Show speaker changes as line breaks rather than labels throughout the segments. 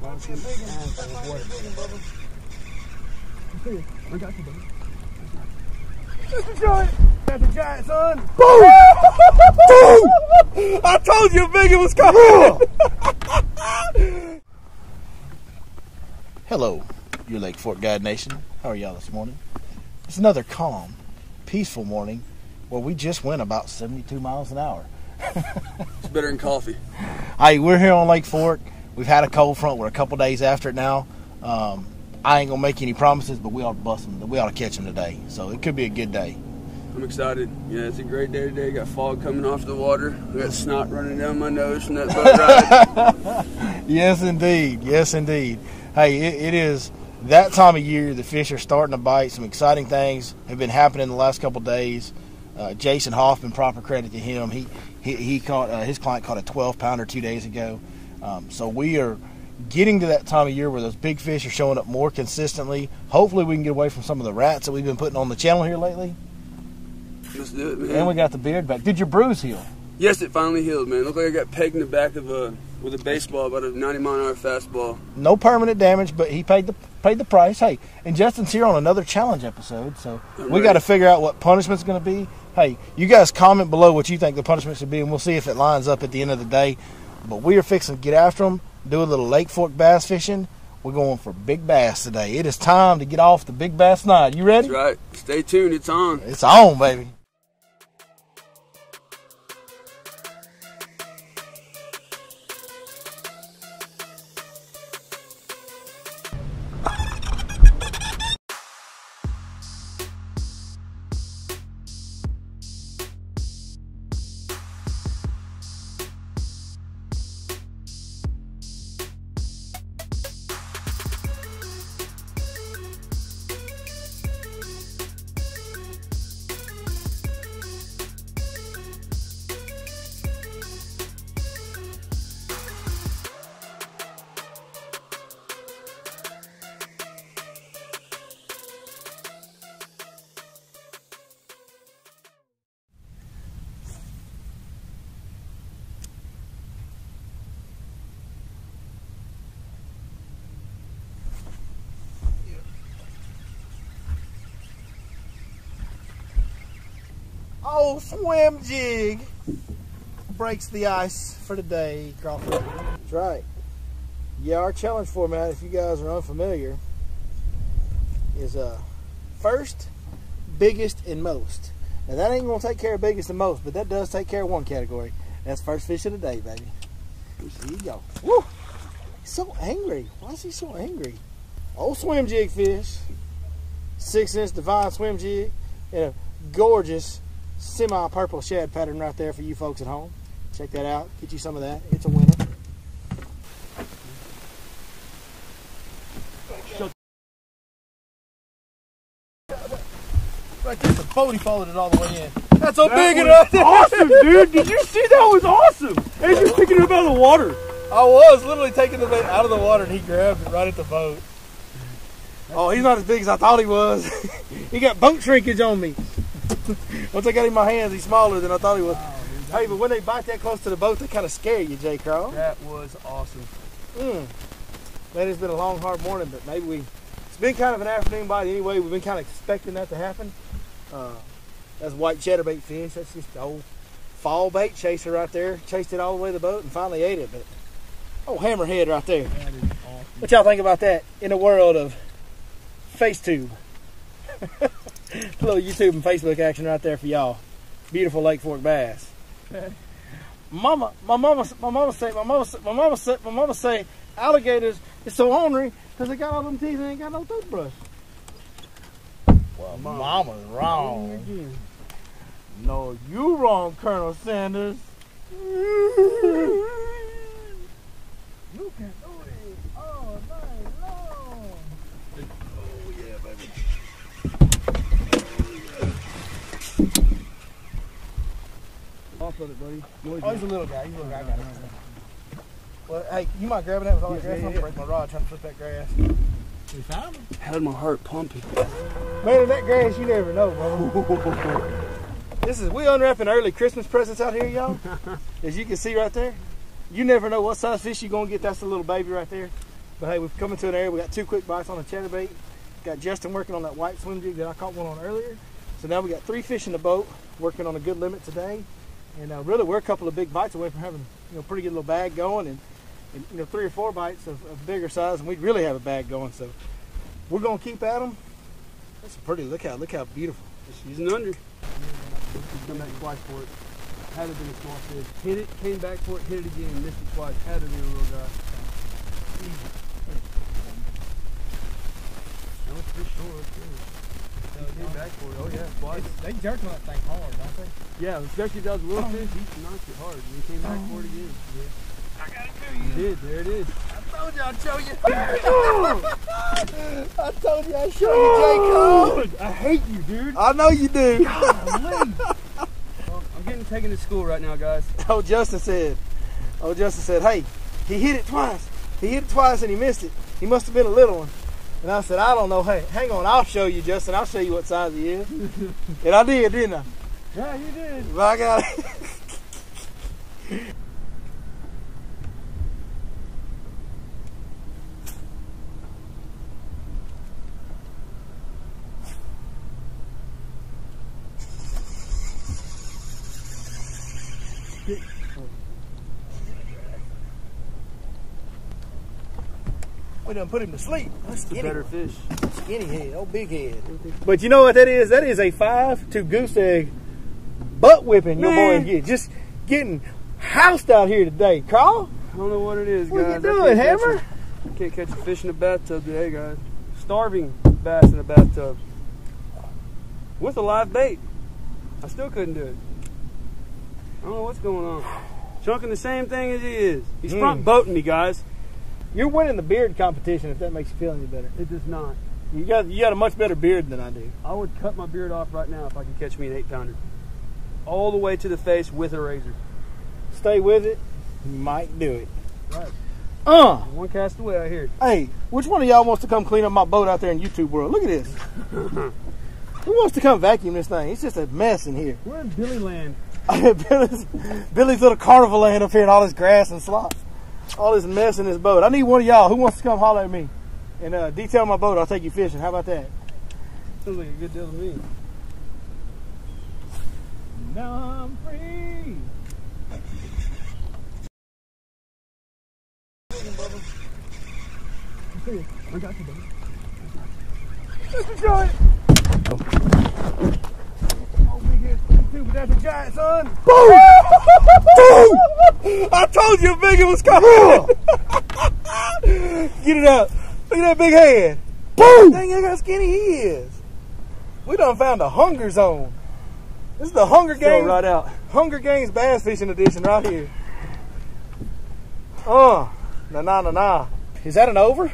barbecue and for water. I got you, buddy. That's a giant. That's a giant, son. Boom! Boom! I told you a big one was coming.
Hello, your Lake Fork Guide Nation. How are y'all this morning? It's another calm, peaceful morning where we just went about 72 miles an hour.
It's better than coffee.
Hey, we're here on Lake Fork. We've had a cold front. We're a couple days after it now. Um, I ain't gonna make any promises, but we ought to bust them. We ought to catch them today. So it could be a good day.
I'm excited. Yeah, it's a great day today. Got fog coming off the water. I got snot running down my nose from that boat ride.
Yes, indeed. Yes, indeed. Hey, it, it is that time of year. The fish are starting to bite. Some exciting things have been happening the last couple days. Uh, Jason Hoffman, proper credit to him. He he, he caught uh, his client caught a 12 pounder two days ago. Um, so we are getting to that time of year where those big fish are showing up more consistently. Hopefully, we can get away from some of the rats that we've been putting on the channel here lately.
Let's do it,
And we got the beard back. Did your bruise heal?
Yes, it finally healed, man. Looked like I got pegged in the back of a with a baseball, about a 90 mile an hour fastball.
no permanent damage, but he paid the paid the price. Hey, and Justin's here on another challenge episode, so we got to figure out what punishment's going to be. Hey, you guys comment below what you think the punishment should be, and we'll see if it lines up at the end of the day. But we are fixing to get after them, do a little Lake Fork bass fishing. We're going for big bass today. It is time to get off the big bass night. You ready?
That's right. Stay tuned. It's on.
It's on, baby. Oh, swim jig breaks the ice for today, day, Crawford. That's right. Yeah, our challenge format, if you guys are unfamiliar, is uh first, biggest, and most. Now that ain't gonna take care of biggest and most, but that does take care of one category. That's first fish of the day, baby. There you go. Woo! He's so angry. Why is he so angry? Old swim jig fish. Six inch divine swim jig and a gorgeous semi-purple shad pattern right there for you folks at home. Check that out. Get you some of that. It's a winner. Right there's a boat. He followed it all the way in. That's a big one right
awesome, dude. Did you see that was awesome? And you're picking it up out of the water.
I was literally taking the bait out of the water and he grabbed it right at the boat. Oh, he's not as big as I thought he was. he got boat shrinkage on me. Once I got him in my hands, he's smaller than I thought he was. Hey, but when they bite that close to the boat, they kind of scare you, Jay Crow.
That was awesome.
Mm. Man, it's been a long, hard morning, but maybe we. It's been kind of an afternoon bite anyway. We've been kind of expecting that to happen. Uh, that's white chatterbait fish. That's just the old fall bait chaser right there. Chased it all the way to the boat and finally ate it. But oh, hammerhead right there.
That is awesome.
What y'all think about that in the world of face FaceTube? a little YouTube and Facebook action right there for y'all. Beautiful Lake Fork bass. Mama, my mama, my mama say, my mama, my mama say, my mama say, alligators is so ornery because they got all them teeth and ain't got no toothbrush. Well, mama's wrong. No, you wrong, Colonel Sanders. You can do it all night long. Oh yeah, baby.
Off of it, buddy.
Oh, he's a little guy. He's a little guy. I got. Well, hey, you mind grabbing that with all that grass?
yeah,
I'm
yeah.
gonna break my rod trying to flip that grass.
We found him.
Had my heart pumping.
Man, in that grass, you never know, bro. this is we unwrapping early Christmas presents out here, y'all. As you can see right there, you never know what size fish you're gonna get. That's the little baby right there. But hey, we've come into an area. We got two quick bites on a chatterbait. Got Justin working on that white swim jig that I caught one on earlier. So now we got three fish in the boat, working on a good limit today. And uh, really, we're a couple of big bites away from having you know pretty good little bag going, and, and you know three or four bites of, of bigger size, and we'd really have a bag going. So we're gonna keep at them. That's pretty. Look how look how beautiful.
Just using under. Come back twice for it. Had it been a small fish. Hit it, came back for it, hit it again, missed it twice. Had to be a real guy. That was pretty short, too. He Oh yeah.
They jerk that thing hard, don't they?
Yeah, especially those little fish, he knocked it hard. And he came back for it again.
I got it
you. did, there it is.
I told you I'd show you. I told you I'd show you, Jacob.
I hate you, dude.
I know you do.
Well, I'm getting taken to school right now, guys.
Oh, Justin said. Oh, Justin said, hey, he hit it twice. He hit it twice and he missed it. He must have been a little one. And I said, I don't know. Hey, hang on. I'll show you, Justin. I'll show you what size he is. and I did, didn't I?
Yeah, you did.
But I got it. We done put him to sleep. That's
The better fish.
skinny head, oh big head. But you know what that is? That is a five to goose egg butt whipping your boy get. Just getting housed out here today. Carl,
I don't know what it is,
what you
guys. I
doing,
can't catch
Hammer?
a- Can't catch a fish in a bathtub today, guys. Starving bass in a bathtub. With a live bait. I still couldn't do it. I don't know what's going on. Chunking the same thing as he is. He's
Mm.
front boating me, guys.
You're winning the beard competition. If that makes you feel any better,
It does not.
you got you got a much better beard than I do.
I would cut my beard off right now if I could catch me an eight pounder. All the way to the face with a razor.
Stay with it. You might do it.
Right.
Uh,
One cast away, I hear.
hey, which one of y'all wants to come clean up my boat out there in YouTube world? Look at this. Who wants to come vacuum this thing? It's just a mess in here.
We're in Billy Land.
Billy's, Billy's little carnival land up here and all this grass and slop. All this mess in this boat. I need one of y'all. Who wants to come holler at me? And uh, detail my boat. I'll take you fishing. How about that?
Sounds like a good deal to me.
Now I'm free.
I got you, buddy.
Enjoy it.
Oh, big head 22, but that's a giant, son.
Boom! Boom! I told you a big one was coming. Get it out. Look at that big head. Boom! Dang, look how skinny he is. We done found a hunger zone. This is the Hunger
Throw it
Games.
right out.
Hunger Games bass fishing edition right here. Uh, na na na na. Is that an over?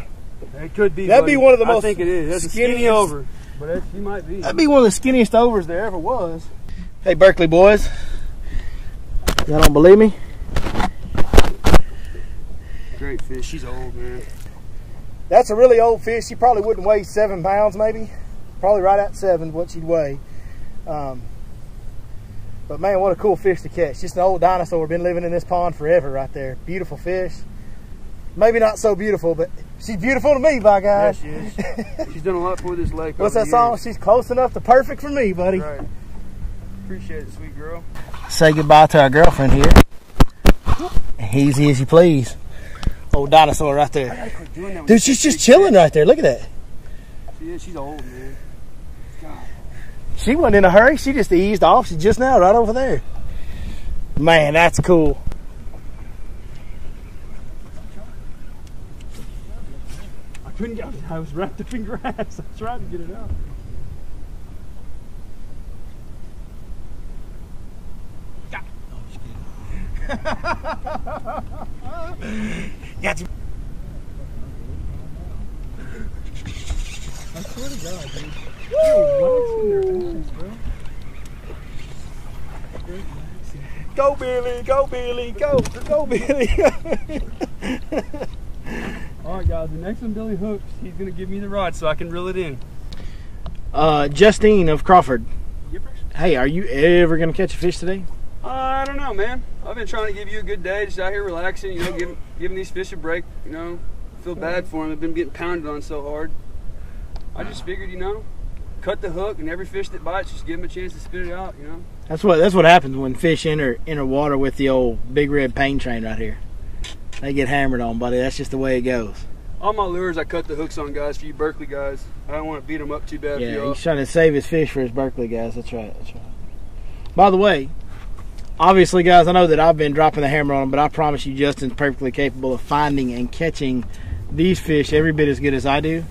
It could be.
That'd be one of the most
I think it is. That's a skinny
skinniest-
over. But it, he might be.
That'd be one of the skinniest overs there ever was. Hey, Berkley boys. Y'all don't believe me?
Great fish. She's old, man.
That's a really old fish. She probably wouldn't weigh seven pounds, maybe. Probably right at seven, what she'd weigh. Um, but man, what a cool fish to catch. Just an old dinosaur. Been living in this pond forever right there. Beautiful fish. Maybe not so beautiful, but she's beautiful to me, by
Yeah,
gosh.
she is. She's done a lot for this lake.
What's that song?
years.
She's close enough to perfect for me, buddy.
Right. Appreciate it, sweet girl.
Say goodbye to our girlfriend here. Easy as you please. Old dinosaur right there.
gotta quit doing that.
Dude, she's just
big
chilling right there. Look at that.
fish. She is. She's old, man.
She wasn't in a hurry. She just eased off. She's just now right over there. Man, that's cool.
I couldn't get. it. I was wrapped up in grass. I tried to get it out.
Got you.
I swear to God, dude. Waxing their ass, bro.
Go Billy, go Billy, go, go Billy.
All right, guys. The next one Billy hooks, he's gonna give me the rod so I can reel it in.
uh, Justine of Crawford.
Yippers.
Hey, are you ever gonna catch a fish today?
Uh, I don't know, man. I've been trying to give you a good day, just out here relaxing, you know, giving giving these fish a break, you know, feel bad for them. They've been getting pounded on so hard. I just figured, you know, cut the hook and every fish that bites, just give them a chance to spit it out, you know.
That's what that's what happens when fish enter enter water with the old big red pain train right here. They get hammered on, buddy. That's just the way it goes.
All my lures, I cut the hooks on, guys. For you Berkley guys, I don't want to beat them up too bad. for
Yeah, he's trying to save his fish for his Berkley guys. That's right. That's right. By the way, obviously, guys, I know that I've been dropping the hammer on them, but I promise you, Justin's perfectly capable of finding and catching these fish every bit as good as I do.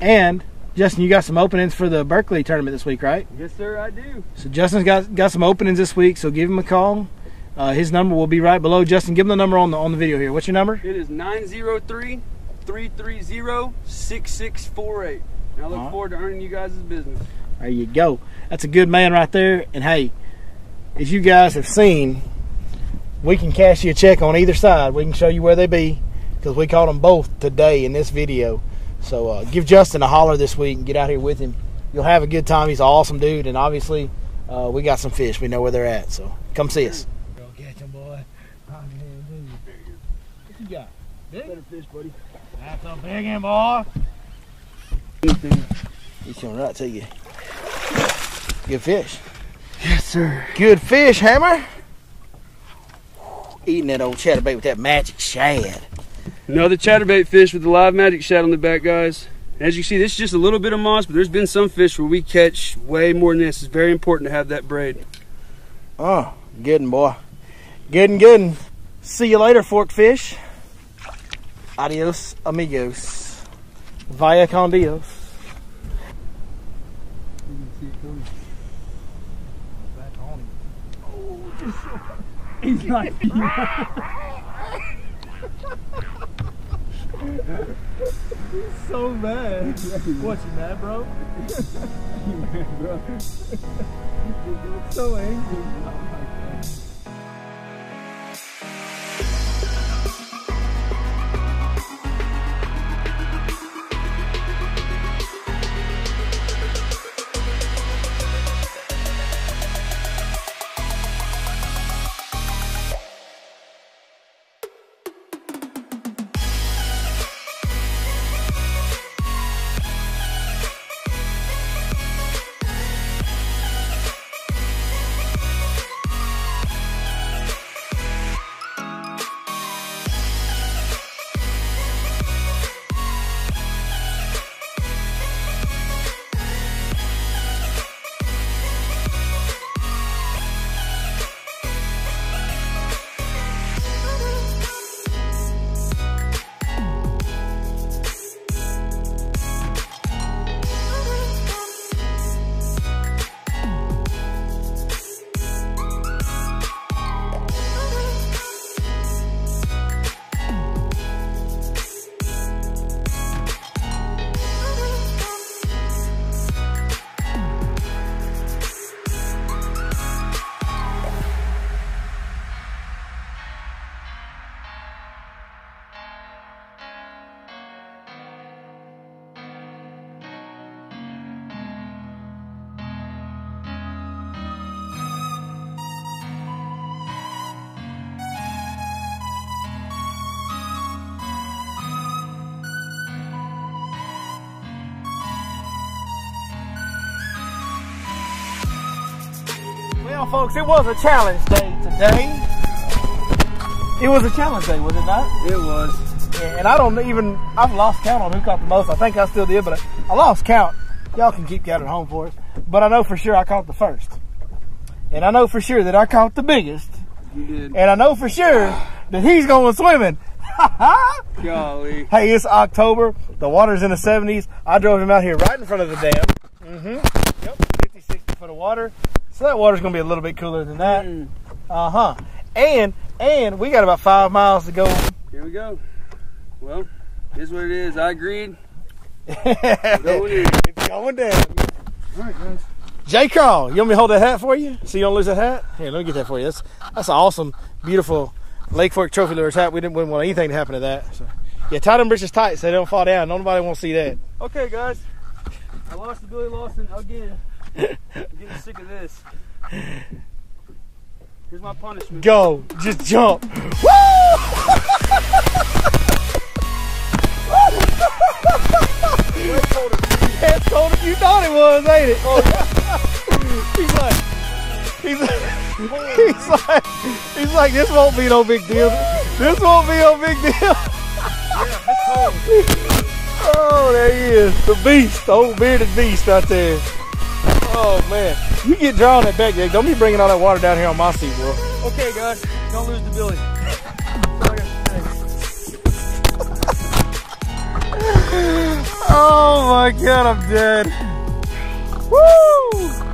And Justin, you got some openings for the Berkley tournament this week, right?
Yes, sir, I do.
So Justin's got got some openings this week. So give him a call. Uh, his number will be right below. Justin, give him the number on the on the video here. What's your number?
It is 903 330 6648. And I look
right.
forward to earning you guys' business.
There you go. That's a good man right there. And hey, as you guys have seen, we can cash you a check on either side. We can show you where they be because we caught them both today in this video. So uh, give Justin a holler this week and get out here with him. You'll have a good time. He's an awesome dude, and obviously, uh, we got some fish. We know where they're at. So come see us. Go catch them, boy. What you got?
Better fish, buddy.
That's a big one, boy. He's coming right to you. Good fish.
Yes, sir.
Good fish, Hammer. Eating that old chatterbait with that magic shad.
Another chatterbait fish with the live magic shad on the back, guys. As you see, this is just a little bit of moss, but there's been some fish where we catch way more than this. It's very important to have that braid.
Oh, good one, boy. Good and good. 'un. See you later, fork fish. Adios, amigos. Vaya con Dios.
He's not.
He's so mad. What, you mad, bro? so angry. Folks, it was a challenge day today. It was a challenge day, was it not?
It was.
Yeah, and I don't even, I've lost count on who caught the most. I think I still did, but I, I lost count. Y'all can keep count at home for us. But I know for sure I caught the first. And I know for sure that I caught the biggest.
You did.
And I know for sure that he's going swimming.
Golly.
Hey, it's October. The water's in the 70s. I drove him out here right in front of the dam. Mm-hmm. Yep, 50, 60 foot of water. So that water's going to be a little bit cooler than that.
Mm.
Uh-huh. And, and we got about five miles to go.
Here we go. Well, here's what it is. I agreed.
it's
Going in.
going down.
All right, guys.
J. Carl, you want me to hold that hat for you? So you don't lose that hat? Here, let me get that for you. That's that's an awesome, beautiful Lake Fork Trophy Lures hat. We didn't wouldn't want anything to happen to that. So. Yeah, tie them britches tight so they don't fall down. Nobody to see that.
Okay, guys. I lost to Billy Lawson again. I'm getting sick of this. Here's my punishment.
Go, just jump. Woo! Woo! it's colder you thought it was, ain't it? Oh, he's like, he's like, he's like, he's like, this won't be no big deal. This won't be no big deal. Oh, there he is, the beast, the old bearded beast out there. Oh man, you get dry on that back, Jake. Don't be bringing all that water down here on my seat, bro.
Okay, guys, don't lose the Billy.
Oh my god, I'm dead. Woo!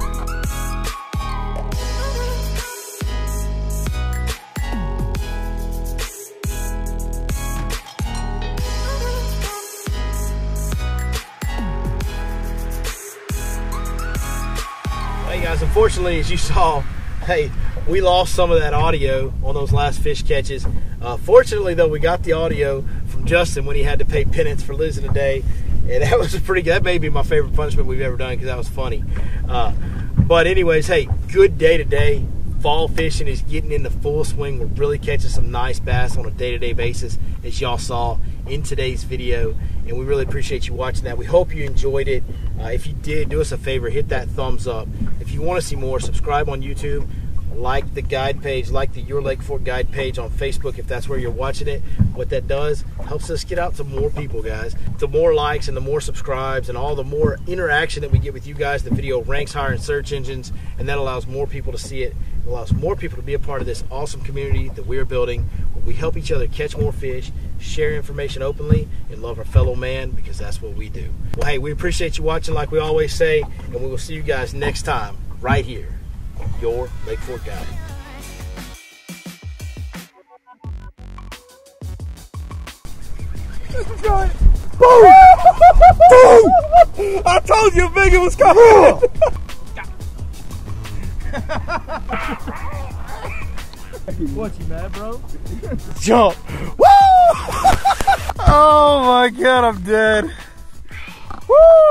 Unfortunately, as you saw, hey, we lost some of that audio on those last fish catches. Uh, fortunately, though, we got the audio from Justin when he had to pay penance for losing a day, and that was a pretty. Good, that may be my favorite punishment we've ever done because that was funny. Uh, but anyways, hey, good day today. Fall fishing is getting into full swing. We're really catching some nice bass on a day-to-day basis, as y'all saw in today's video, and we really appreciate you watching that. We hope you enjoyed it. Uh, if you did, do us a favor, hit that thumbs up. If you want to see more, subscribe on YouTube like the guide page, like the Your Lake Fork guide page on Facebook if that's where you're watching it. What that does helps us get out to more people, guys. The more likes and the more subscribes and all the more interaction that we get with you guys, the video ranks higher in search engines, and that allows more people to see it. It allows more people to be a part of this awesome community that we're building. We help each other catch more fish, share information openly, and love our fellow man because that's what we do. Well, hey, we appreciate you watching, like we always say, and we will see you guys next time right here your Lake Fork guide. Boom! Boom! I told you big it was coming.
What you mad, bro?
Jump! Woo! oh my god, I'm dead. Woo!